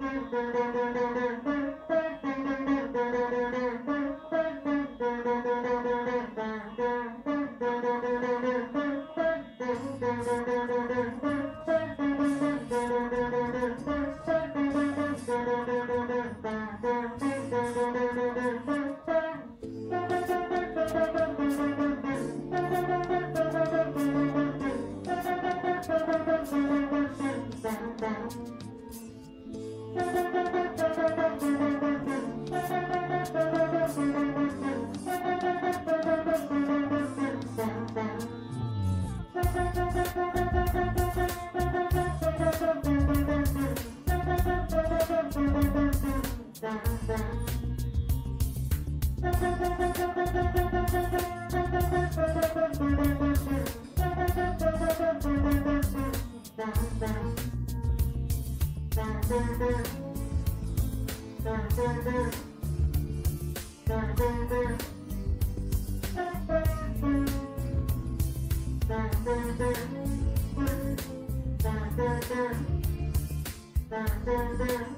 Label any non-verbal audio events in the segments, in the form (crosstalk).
Thank you. Get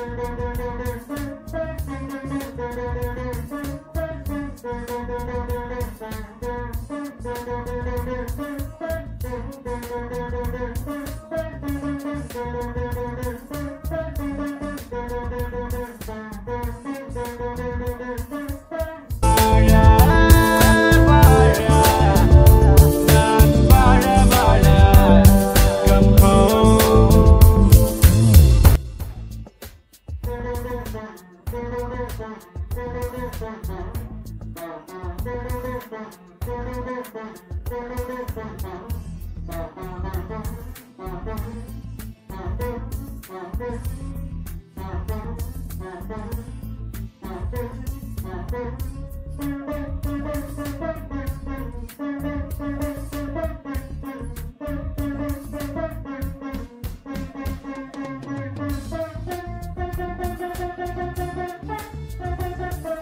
Thank you. Thank you. Super (laughs)